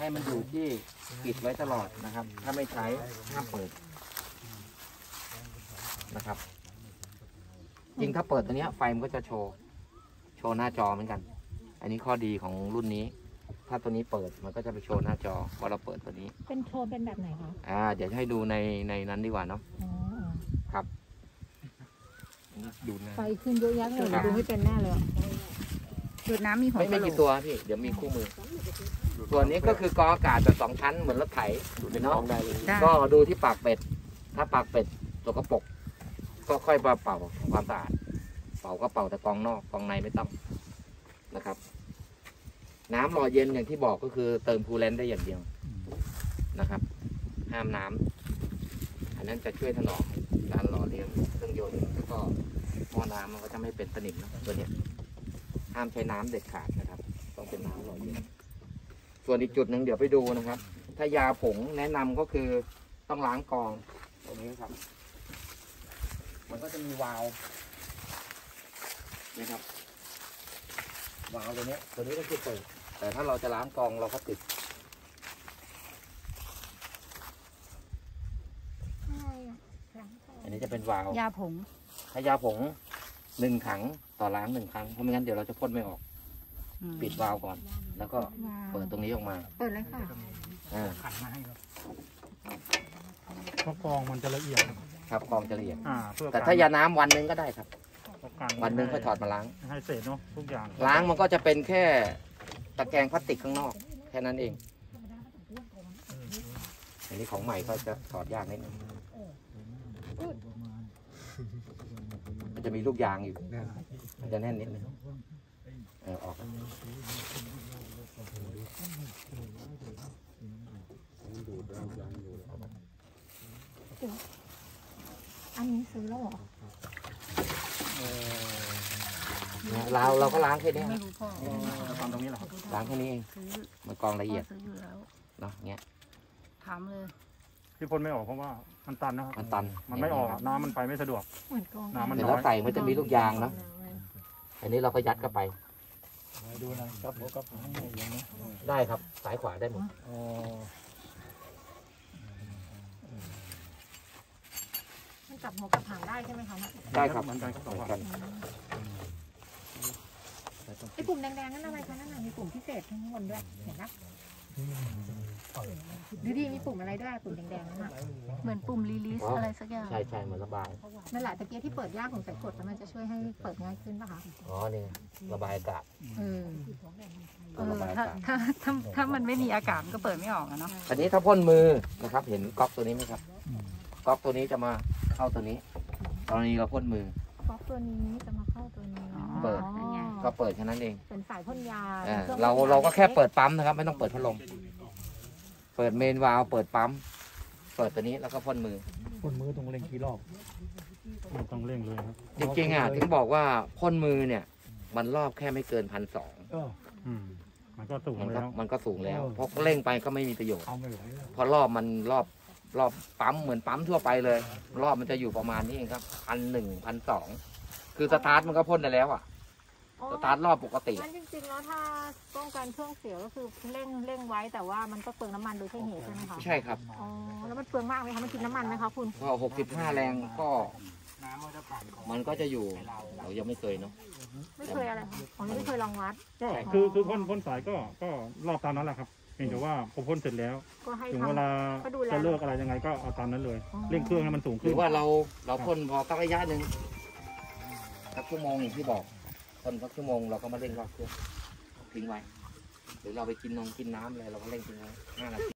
ให้มันอยู่ที่ปิดไว้ตลอดนะครับ ถ้าไม่ใช้ห้ามเปิดนะครับจริงถ้าเปิดตัวเนี้ยไฟมันก็จะโชว์โชว์หน้าจอเหมือนกัน อันนี้ข้อดีของรุ่นนี้ ถ้าตัวนี้เปิดมันก็จะไปโชว์หน้าจอว่าเราเปิดตัวนี้ เป็นโทนเป็นแบบไหนคะอ่าเดี๋ยวจะให้ดูในในนั้นดีกว่าเนาะอ๋อครับดูนะไฟขึ้นเยอะแยะเลยดูไม่เป็นแน่เลยอะดูดน้ำมีหัวไม่กไม่ระโหลกี่กตัวพี่ เดี๋ยวมีคู่มือ ส่วนนี้ก็คือกออากาศแบบสองชั้นเหมือนรถไถเนาะได้ก็ดูที่ปากเป็ด ถ้าปากเป็ดสกปรกก็ค่อยมาเป่าความสะอาดเป่าก็เป่าแต่กองนอกกองในไม่ต้องนะครับ น้ำหล่อเย็นอย่างที่บอกก็คือเติมคูลเลนต์ได้อย่างเดียวนะครับ ห้ามน้ำอันนั้นจะช่วยถนอมการหล่อเลี้ยงเครื่องยนต์แล้วก็หม้อน้ำมันก็จะไม่เป็นสนิมนะตัวเนี้ยห้ามใช้น้ำเด็ดขาดนะครับ ต้องเป็นน้ำหล่อเย็น ส่วนอีกจุดหนึ่งเดี๋ยวไปดูนะครับ ถ้ายาผงแนะนำก็คือต้องล้างกรองตรงนี้ครับ มันก็จะมีวาล์วนะครับวาล์วตัวเนี้ยตัวนี้ก็คือเปิดแต่ถ้าเราจะล้างกรองเราก็ปิดอันนี้จะเป็นวาล์วยาผงถ้ายาผงหนึ่งถังต่อล้างหนึ่งครั้งเพราะไม่งั้นเดี๋ยวเราจะพ่นไม่ออกอืม ปิดวาล์วก่อน แล้วก็เปิดตรงนี้ออกมา เปิดเลยค่ะอ่าขันมาให้ครับเพราะกรองมันจะละเอียด ครับครับกรองจะละเอียดอ่าเพื่อแต่ถ้ายาน้ำวันหนึ่งก็ได้ครับ การวันหนึ่งค่อยถอดมาล้าง ให้เศษเนาะทุกอย่างล้างมันก็จะเป็นแค่ตะแกรงพลาสติกข้างนอก แค่นั้นเอง อันนี้ของใหม่ก็จะถอดยากนิดนึงมันจะมีลูกยางอยู่มันจะแน่นนิดนึง เออออกอันนี้ซื้อแล้วเหรอเนี่ยเราเราก็ล้างแค่นี้ไม่นะรู้พ่อตอนตรงนี้แหละครับล้างแค่นี้เองซื้อมันกรองละเอียดพ่ซื้ออยู่แล้วเนาะเงี้ยถามเลยที่พ่นไม่ออกเพราะว่ามันตันนะครับมันตัน มันไม่ออกน้ำมันไปไม่สะดวกเหมือนกองน้ำมันเสร็จแล้วใส่มันจะมีลูกยางเนาะอันนี้เราก็ยัดเข้าไป ดูนะครับผมก็ให้อย่างนี้ได้ครับ ซ้ายขวาได้หมด อ๋อมันจับหัวกับหางได้ใช่ไหมคะเนี่ยได้ครับเหมือนกันครับสองเหมืฝั่องนกันไอ้ปุ่มแดงๆนั่นอะไรคะนั่นน่ะมีปุ่มพิเศษข้างบนด้วยเห็นปะ ดูดิมีปุ่มอะไรด้วยปุ่มแดงๆนั่นน่ะเหมือนปุ่มรีลิสอะไรสักอย่าง ใช่ใช่เหมือนระบาย นั่นแหละตะเกียบที่เปิดยากของสายกดแล้วมันจะช่วยให้เปิดง่ายขึ้นป่ะคะอ๋อนี่ระบายอากาศเออเออถ้าถ้าถ้าถ้ามันไม่มีอากาศมันก็เปิดไม่ออกอะเนาะอันนี้ถ้าพ่นมือนะครับ เห็นก๊อกตัวนี้ไหมครับก๊อกตัวนี้จะมาเข้าตัวนี้ตอนนี้เราพ่นมือฟอกตัวนี้จะมาเข้าตัวนี้เปิดอ๋อ ก็เปิดแค่นั้นเองเป็นสายพ่นยาอ่าคองเราพ่นยเราก็แค่เปิดปั๊มนะครับ ไม่ต้องเปิดพัดลม เปิดเมนวาล์วเปิดปั๊ม เปิดตัวนี้แล้วก็พ่นมือพ่นมือตรงเร่งกี่รอบไม่ต้องเร่งเลยครับจริงๆอะถึงบอกว่าพ่นมือเนี่ย มันรอบแค่ไม่เกินพันสองอืมมันก็สูงมันก็แล้วมันก็สูงแล้วเออเพราะเร่งไปก็ไม่มีประโยชน์เอาไม่ไหวแล้วเพราะรอบมันรอบรอบปั๊มเหมือนปั๊มทั่วไปเลย รอบมันจะอยู่ประมาณนี้เองครับพันหนึ่งพันสองคือสตาร์ทมันก็พ่นได้แล้วอะอ๋อ สตาร์ทรอบปกติงั้นจริงๆแล้วถ้าป้องกันเครื่องเสียก็คือเร่งเร่งไว้แต่ว่ามันก็เปลืองน้ำมันโดยใช่เหตุใช่ไหมคะใช่ครับอ๋อแล้วมันเปลืองมากไหมคะมันกินน้ำมันไหมคะคุณพอหกสิบห้าแรงก็มันก็จะอยู่เรายังไม่เคยเนาะไม่เคยอะไรคะอ๋อนี่ไม่เคยลองวัดก็คือคือพ่นพ่นสายก็ก็รอบตามนั้นแหละครับเพียงแต่ว่าพอพ่นเสร็จแล้วก็ให้ถึงทำเวลาก็ดูแลจะเลิกอะไรยังไงก็เอาตามนั้นเลยอ๋อเร่งเครื่องให้มันสูงหขึ้รืนอว่าเราเราพ่นพอสักระยะหนึ่งสักชั่วโมงอย่างที่บอก คนสักชั่วโมงเราก็มาเร่งรอบเครื่องทิ้งไว้หรือเราไปกินนมกินน้ำอะไรเราก็เร่งทิ้งไว้ห้านาที